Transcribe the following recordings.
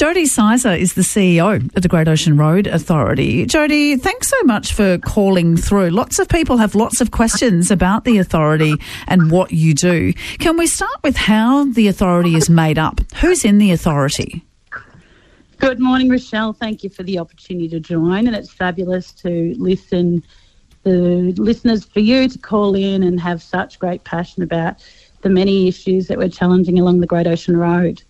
Jodie Sizer is the CEO of the Great Ocean Road Authority. Jodie, thanks so much for calling through. Lots of people have lots of questions about the authority and what you do. Can we start with how the authority is made up? Who's in the authority? Good morning, Richelle. Thank you for the opportunity to join, and it's fabulous to listen the listeners for you to call in and have such great passion about the many issues that we're challenging along the Great Ocean Road.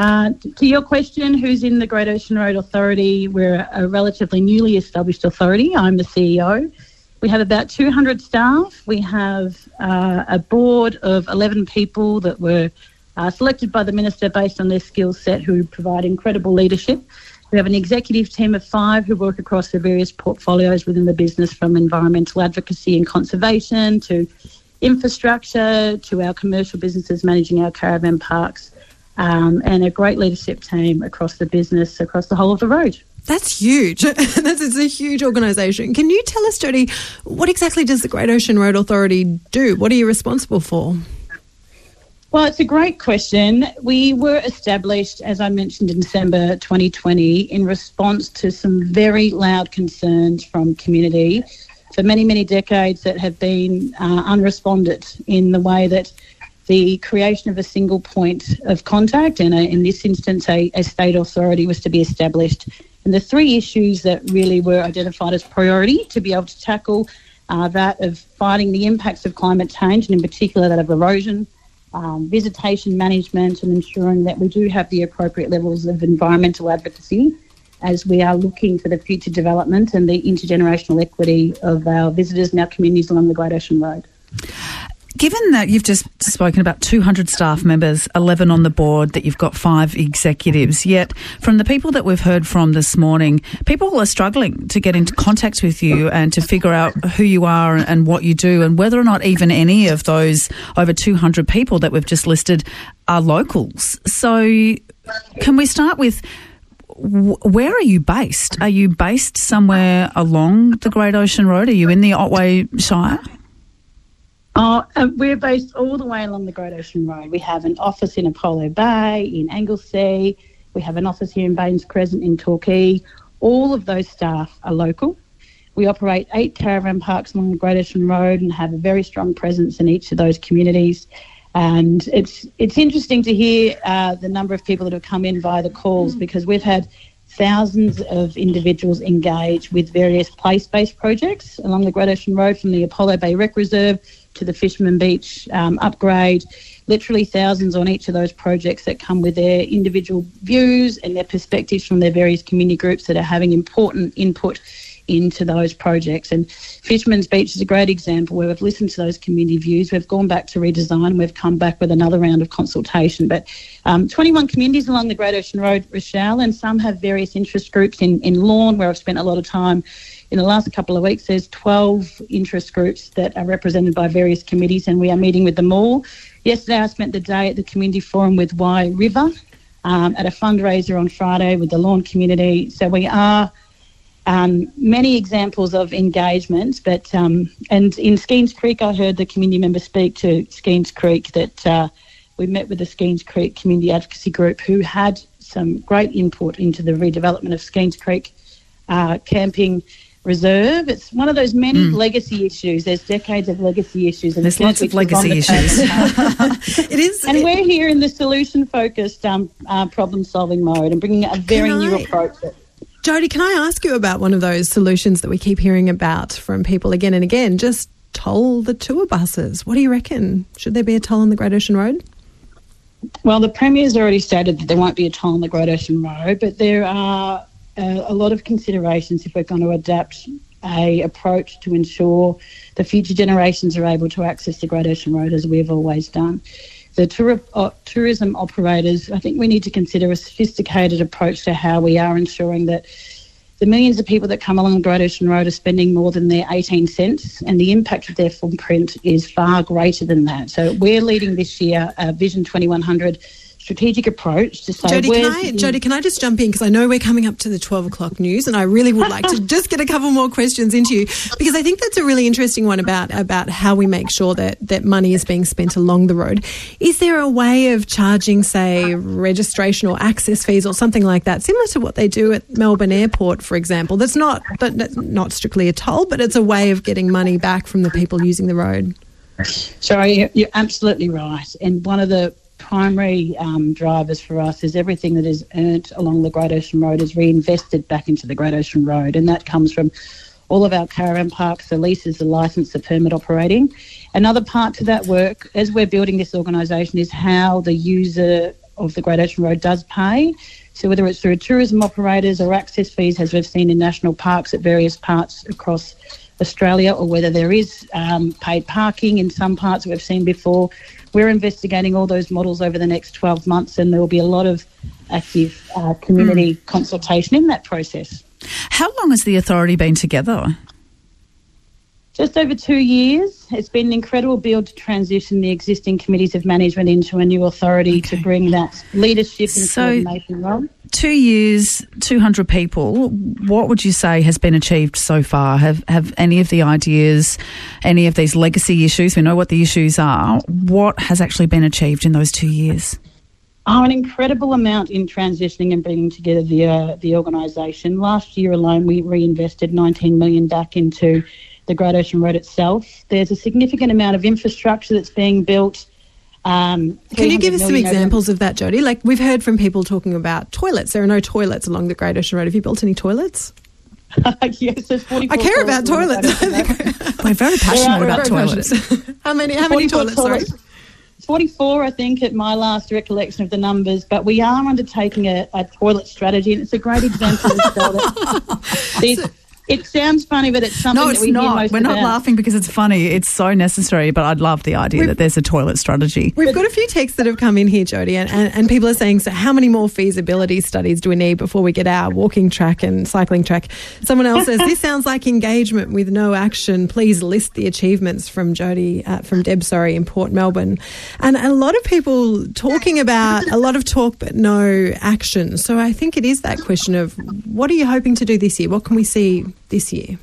Uh, to your question, who's in the Great Ocean Road Authority? We're a relatively newly established authority. I'm the CEO. We have about 200 staff. We have uh, a board of 11 people that were uh, selected by the Minister based on their skill set who provide incredible leadership. We have an executive team of five who work across the various portfolios within the business from environmental advocacy and conservation to infrastructure to our commercial businesses managing our caravan parks um, and a great leadership team across the business, across the whole of the road. That's huge. That's it's a huge organisation. Can you tell us, Jodie, what exactly does the Great Ocean Road Authority do? What are you responsible for? Well, it's a great question. We were established, as I mentioned, in December 2020 in response to some very loud concerns from community for many, many decades that have been uh, unresponded in the way that the creation of a single point of contact and a, in this instance a, a state authority was to be established. And the three issues that really were identified as priority to be able to tackle uh, that of fighting the impacts of climate change and in particular that of erosion, um, visitation management and ensuring that we do have the appropriate levels of environmental advocacy as we are looking for the future development and the intergenerational equity of our visitors and our communities along the Great Ocean Road. Given that you've just spoken about 200 staff members, 11 on the board, that you've got five executives, yet from the people that we've heard from this morning, people are struggling to get into contact with you and to figure out who you are and what you do, and whether or not even any of those over 200 people that we've just listed are locals. So, can we start with where are you based? Are you based somewhere along the Great Ocean Road? Are you in the Otway Shire? Oh, we're based all the way along the Great Ocean Road. We have an office in Apollo Bay, in Anglesea. We have an office here in Baines Crescent in Torquay. All of those staff are local. We operate eight caravan parks along the Great Ocean Road and have a very strong presence in each of those communities. And it's it's interesting to hear uh, the number of people that have come in via the calls mm. because we've had thousands of individuals engage with various place-based projects along the Great Ocean Road from the Apollo Bay Rec Reserve to the Fisherman Beach um, upgrade. Literally thousands on each of those projects that come with their individual views and their perspectives from their various community groups that are having important input into those projects. And Fisherman's Beach is a great example where we've listened to those community views, we've gone back to redesign, we've come back with another round of consultation. But um, 21 communities along the Great Ocean Road, Richelle, and some have various interest groups in, in Lorne, where I've spent a lot of time in the last couple of weeks, there's 12 interest groups that are represented by various committees, and we are meeting with them all. Yesterday, I spent the day at the community forum with Wye River um, at a fundraiser on Friday with the Lorne community. So we are um, many examples of engagement, but um, and in Skenes Creek, I heard the community member speak to Skenes Creek that uh, we met with the Skenes Creek Community Advocacy Group who had some great input into the redevelopment of Skenes Creek uh, camping reserve. It's one of those many mm. legacy issues. There's decades of legacy issues. And There's lots of legacy issues. it is, and it, we're here in the solution-focused um, uh, problem-solving mode and bringing a very new I, approach. Jodie, can I ask you about one of those solutions that we keep hearing about from people again and again? Just toll the tour buses. What do you reckon? Should there be a toll on the Great Ocean Road? Well, the Premier's already stated that there won't be a toll on the Great Ocean Road, but there are uh, a lot of considerations if we're going to adapt a approach to ensure the future generations are able to access the Great Ocean Road as we've always done. The tour, uh, tourism operators, I think we need to consider a sophisticated approach to how we are ensuring that the millions of people that come along the Great Ocean Road are spending more than their 18 cents, and the impact of their footprint is far greater than that. So we're leading this year uh, Vision 2100 strategic approach to say, Jodie, can I, the- Jodie, can I just jump in because I know we're coming up to the twelve o'clock news, and I really would like to just get a couple more questions into you because I think that's a really interesting one about about how we make sure that that money is being spent along the road. Is there a way of charging, say, registration or access fees or something like that, similar to what they do at Melbourne Airport, for example? That's not that, not strictly a toll, but it's a way of getting money back from the people using the road. Sorry, you're- you're absolutely right. And one of the primary um, drivers for us is everything that is earned along the Great Ocean Road is reinvested back into the Great Ocean Road, and that comes from all of our caravan parks, the leases, the license, the permit operating. Another part to that work, as we're building this organisation, is how the user of the Great Ocean Road does pay. So whether it's through tourism operators or access fees, as we've seen in national parks at various parts across Australia, or whether there is um, paid parking in some parts we've seen before. We're investigating all those models over the next 12 months, and there will be a lot of active uh, community consultation in that process. How long has the authority been together? Just over two years, it's been an incredible build to transition the existing committees of management into a new authority to bring that leadership and So- coordination role. Two years, 200 people. What would you say has been achieved so far? Have, have any of the ideas, any of these legacy issues, we know what the issues are, what has actually been achieved in those two years? Oh, an incredible amount in transitioning and bringing together the uh, the organisation. Last year alone, we reinvested 19 million back into the Great Ocean Road itself. There's a significant amount of infrastructure that's being built. Um, Can you give us some million over- examples of that, Jodie? Like we've heard from people talking about toilets. There are no toilets along the Great Ocean Road. Have you built any toilets? yes, there's 44 I care about toilets toilets. along the Great Ocean Road. We're very passionate about toilets. how many? How many 44 toilets? Sorry. 44, I think, at my last recollection of the numbers. But we are undertaking a, a toilet strategy, and it's a great example well. That these, it sounds funny, but it's something No, that it's we hear not. most We're not laughing because it's funny. It's so necessary, but I'd love the idea that there's a toilet strategy. We've got a few texts that have come in here, Jodie, and, and, and people are saying, so how many more feasibility studies do we need before we get our walking track and cycling track? Someone else says, this sounds like engagement with no action. Please list the achievements from Jodie, uh, from Deb, sorry, in Port Melbourne. And a lot of people talking about a lot of talk but no action. So I think it is that question of what are you hoping to do this year? What can we see this year?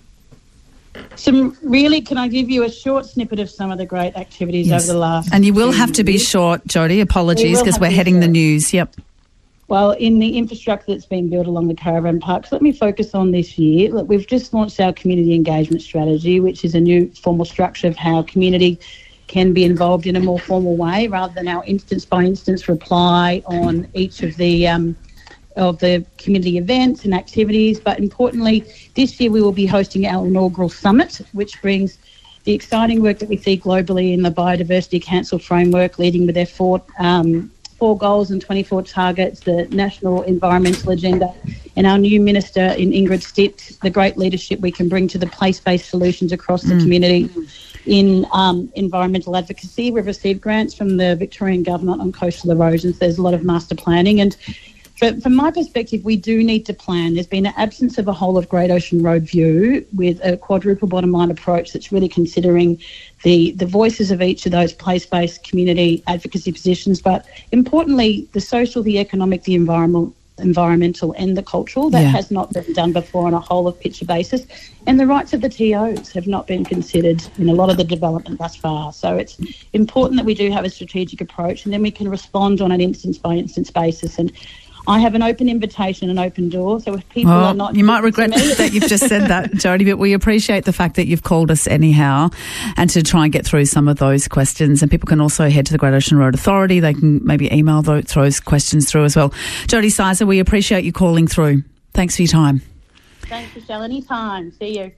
Some really, can I give you a short snippet of some of the great activities Yes. over the last? And you will have to be short, Jodie. Apologies because have we're heading the news. Yep. Well, in the infrastructure that's been built along the caravan parks, let me focus on this year. Look, we've just launched our community engagement strategy, which is a new formal structure of how community can be involved in a more formal way rather than our instance by instance reply on each of the um, of the community events and activities. But importantly, this year we will be hosting our inaugural summit, which brings the exciting work that we see globally in the Biodiversity Council framework, leading with their four, um, four goals and 24 targets, the National Environmental Agenda, and our new minister in Ingrid Stitt, the great leadership we can bring to the place-based solutions across the community in um, environmental advocacy. We've received grants from the Victorian Government on coastal erosions. There's a lot of master planning and but from my perspective, we do need to plan. There's been an absence of a whole of Great Ocean Road view with a quadruple bottom line approach that's really considering the, the voices of each of those place based community advocacy positions, but importantly, the social, the economic, the environmental. Environmental and the cultural that Yeah. has not been done before on a whole of picture basis, and the rights of the TOs have not been considered in a lot of the development thus far. So it's important that we do have a strategic approach, and then we can respond on an instance by instance basis. And I have an open invitation, an open door. So if people are not, you might regret that you've just said that, Jodie, but we appreciate the fact that you've called us anyhow and to try and get through some of those questions. And people can also head to the Great Ocean Road Authority. They can maybe email those, those questions through as well. Jodie Sizer, we appreciate you calling through. Thanks for your time. Thanks, Richelle. Anytime. See you.